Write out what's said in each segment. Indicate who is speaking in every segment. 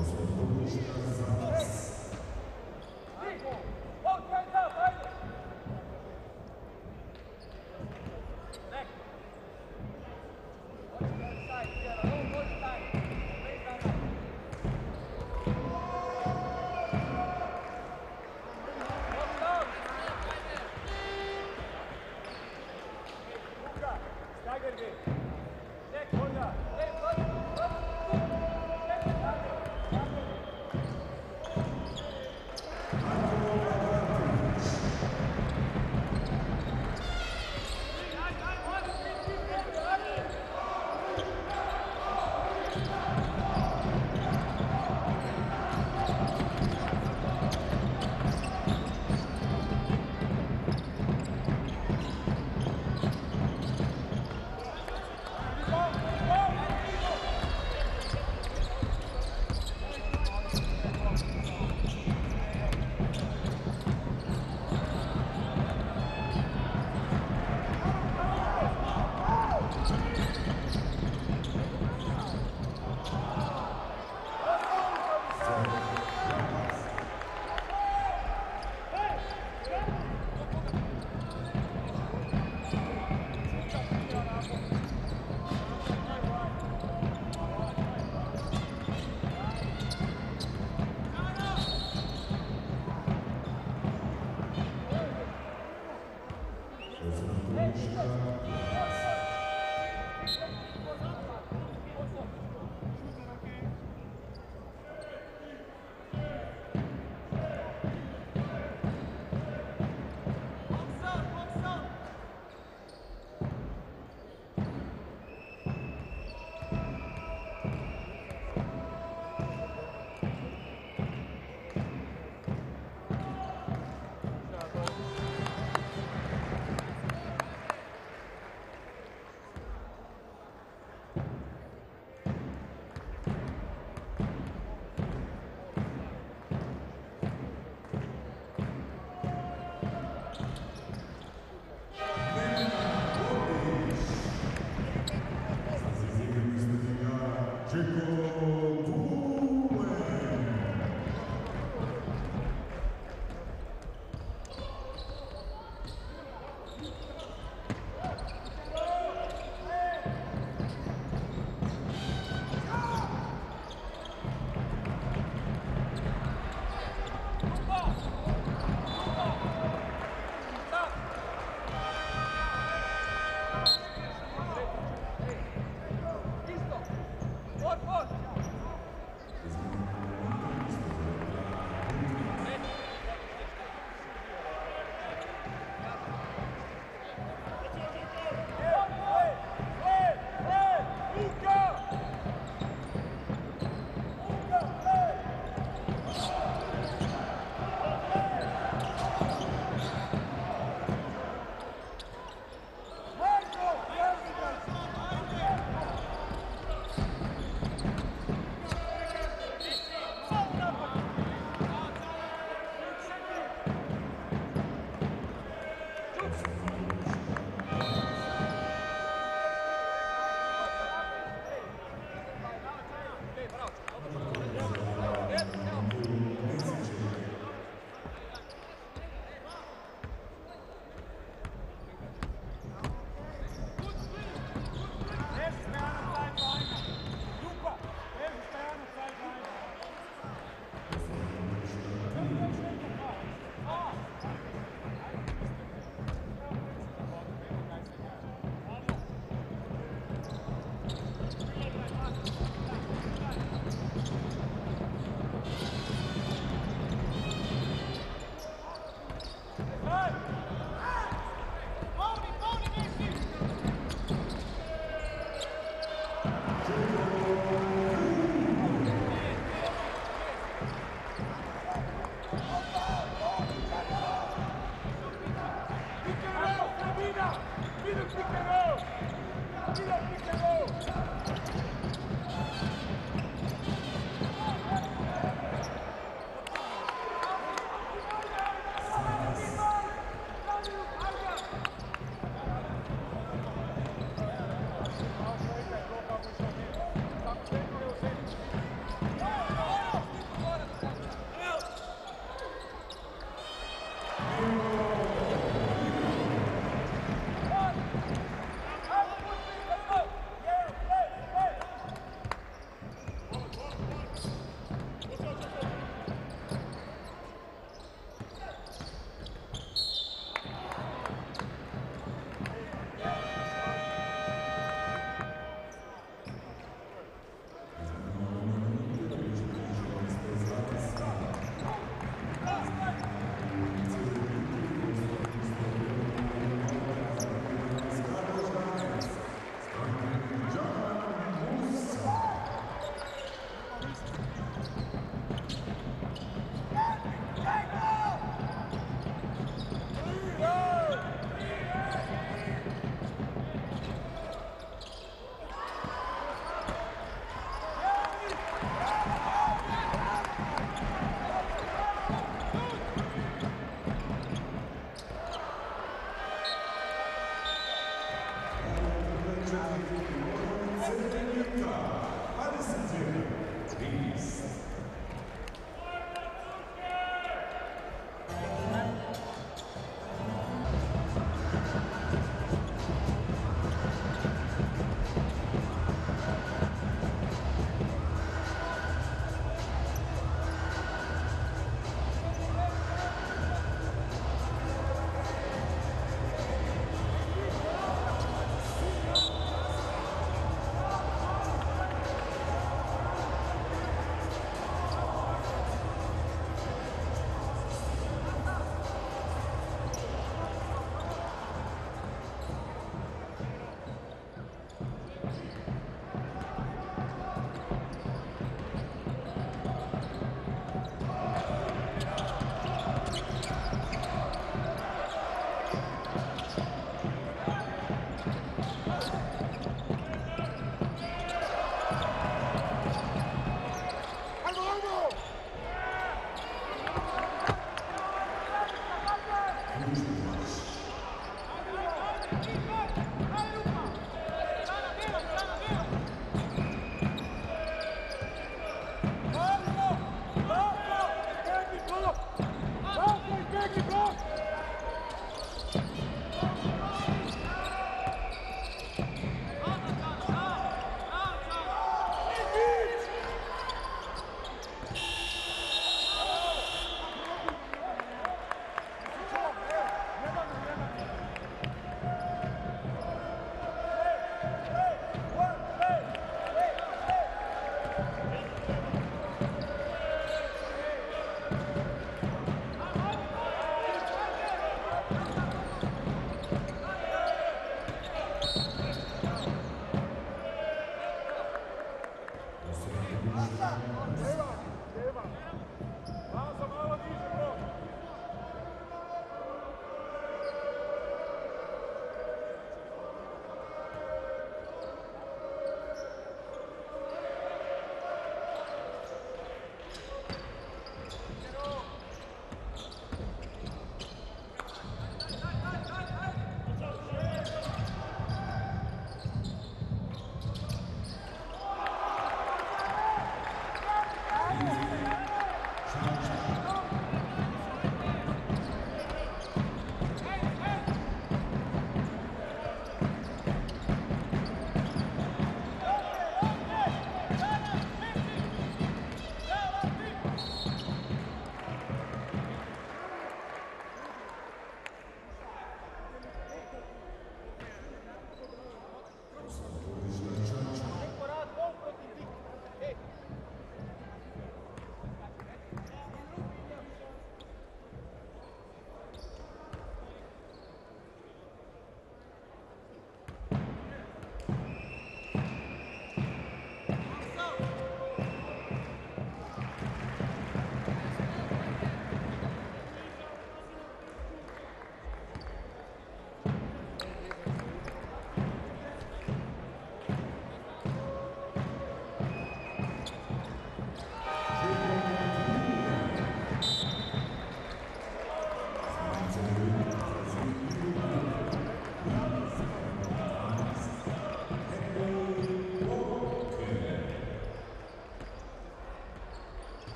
Speaker 1: Muslim.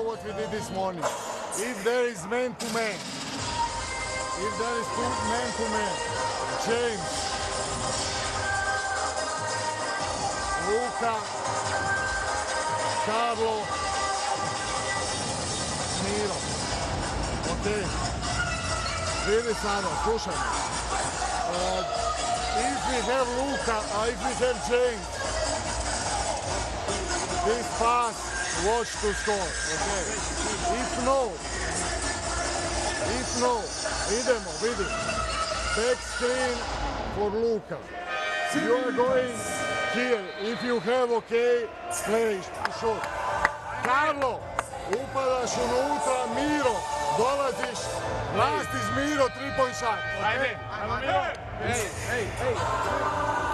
Speaker 1: Know what we did this morning. If there is man to man, if there is two man to man, James, Luka, Carlo, Miro. Ok. Vidi sada, slušaj. Uh, if we have Luka, uh, if we have James, this pass, watch to score. Okay. If no, if no, idemo, vidi. Back screen for Luka. You are going here. If you have okay, play, shoot. Carlo, upadaš unutra, Miro, dolaziš, last is Miro, three point shot. Okay?
Speaker 2: Hey, hey, hey.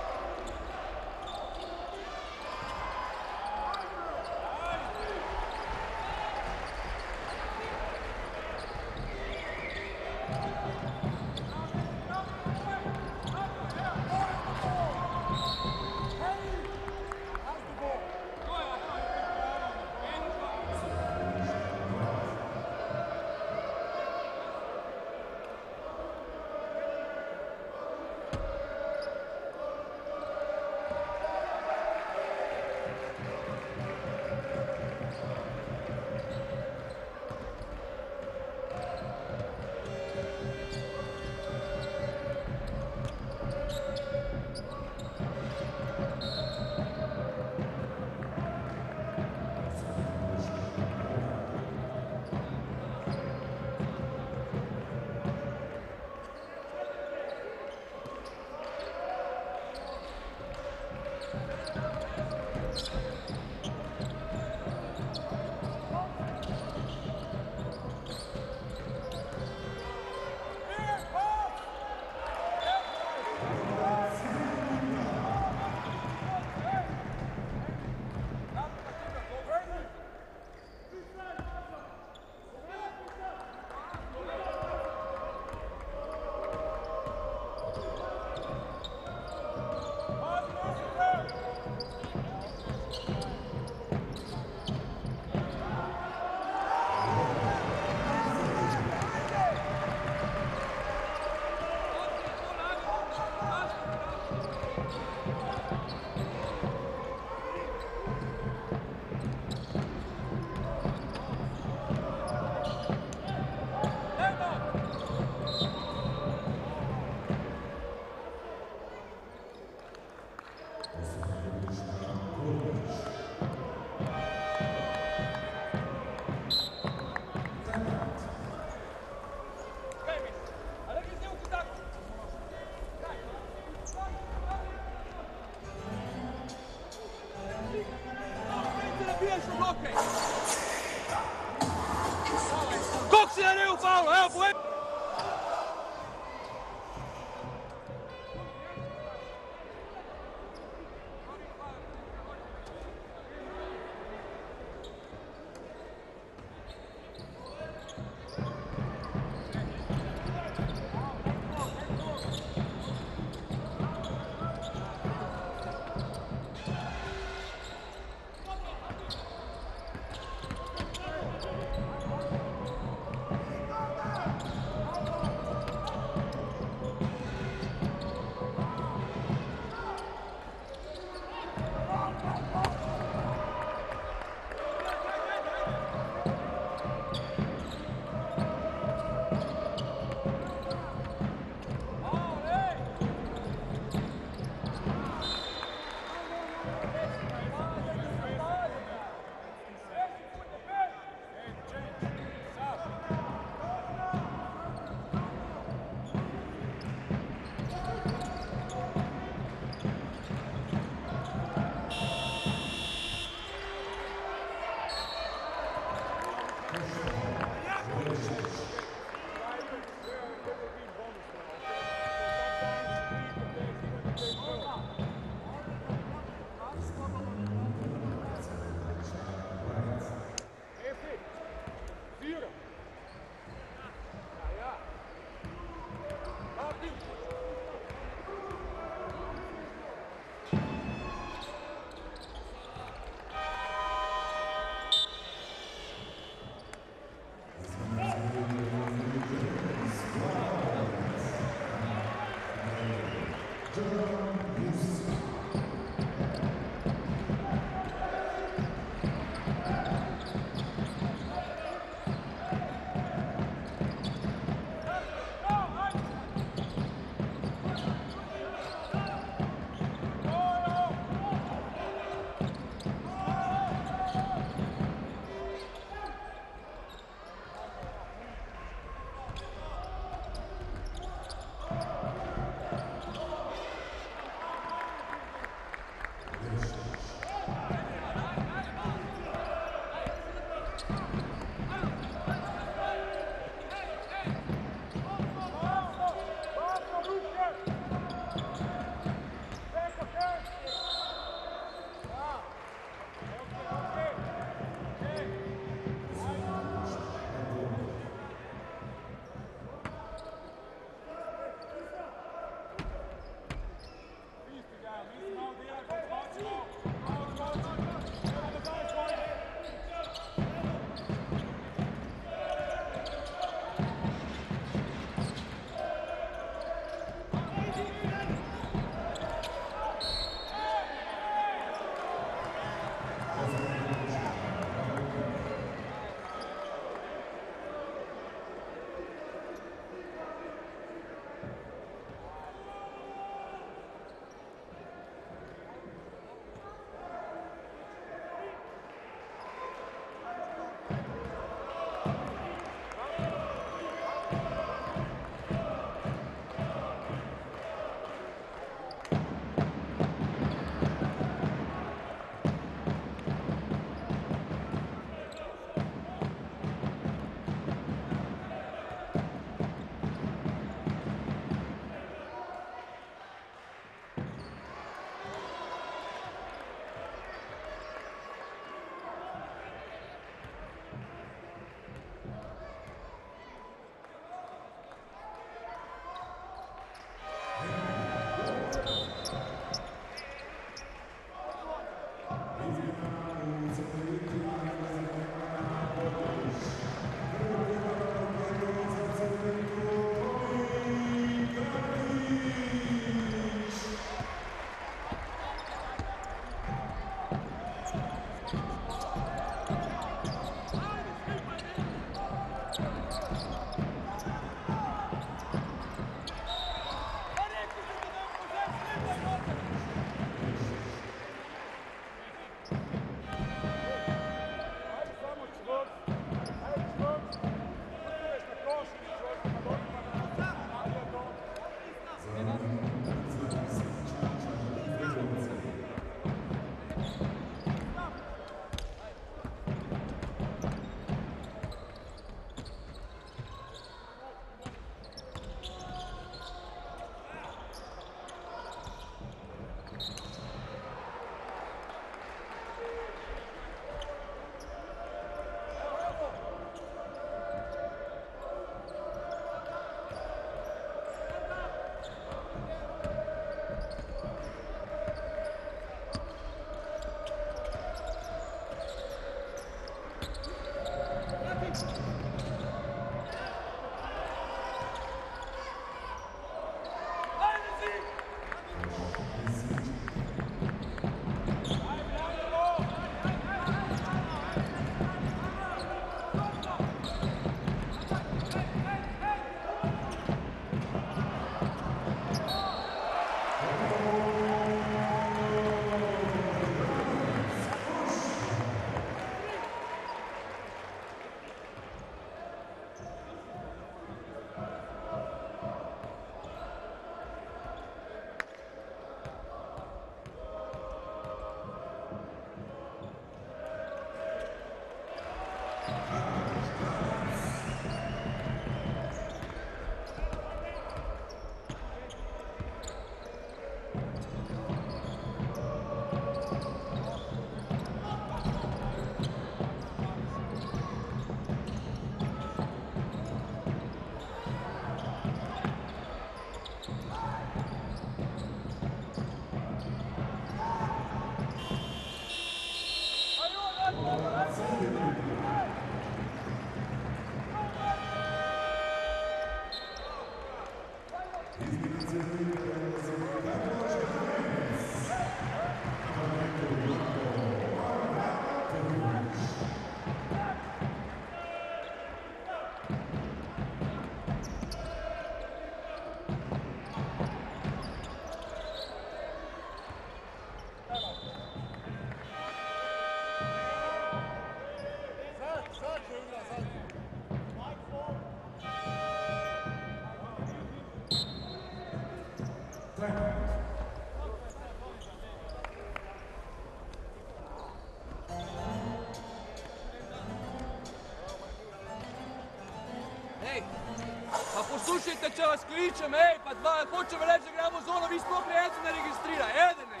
Speaker 2: Poslušajte, če vas kličem, ej, pa dva, hočem reči, da gremo zono, vi sploh ne eden ne registrira, eden ne.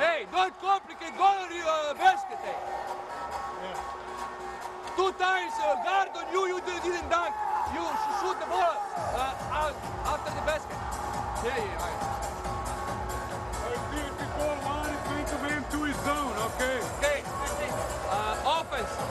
Speaker 2: Ej, don't complicate, go on uh, basket, ej. Two times, uh, guard on you, you did- didn't dunk. You sh- shoot the ball uh, out after the basket. Yeah, yeah, right.
Speaker 3: Hey, see you call one, bring the man to his zone, okay?
Speaker 2: Okay, uh, offense.